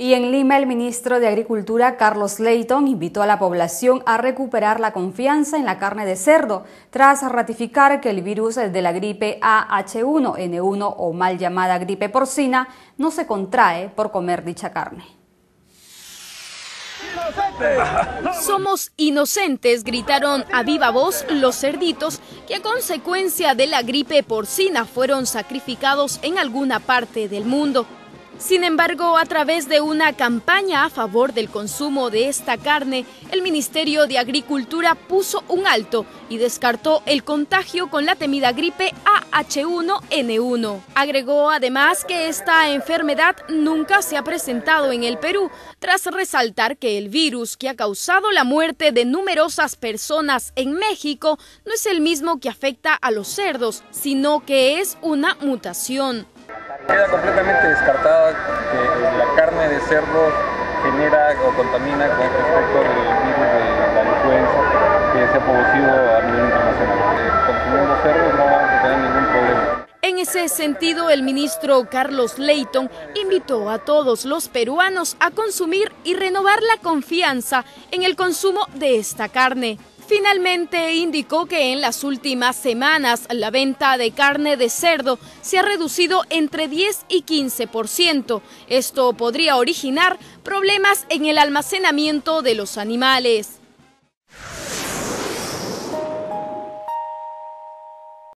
Y en Lima, el ministro de Agricultura, Carlos Leighton, invitó a la población a recuperar la confianza en la carne de cerdo, tras ratificar que el virus de la gripe AH1N1 o mal llamada gripe porcina no se contrae por comer dicha carne. Somos inocentes, gritaron a viva voz los cerditos que a consecuencia de la gripe porcina fueron sacrificados en alguna parte del mundo. Sin embargo, a través de una campaña a favor del consumo de esta carne, el Ministerio de Agricultura puso un alto y descartó el contagio con la temida gripe AH1N1. Agregó además que esta enfermedad nunca se ha presentado en el Perú, tras resaltar que el virus que ha causado la muerte de numerosas personas en México no es el mismo que afecta a los cerdos, sino que es una mutación. Queda completamente descartada que la carne de cerdo genera o contamina con respecto al virus de la influenza que se ha producido a nivel internacional. Eh, consumiendo cerdos no vamos a tener ningún problema. En ese sentido, el ministro Carlos Leighton invitó a todos los peruanos a consumir y renovar la confianza en el consumo de esta carne. Finalmente indicó que en las últimas semanas la venta de carne de cerdo se ha reducido entre 10 y 15%. Esto podría originar problemas en el almacenamiento de los animales.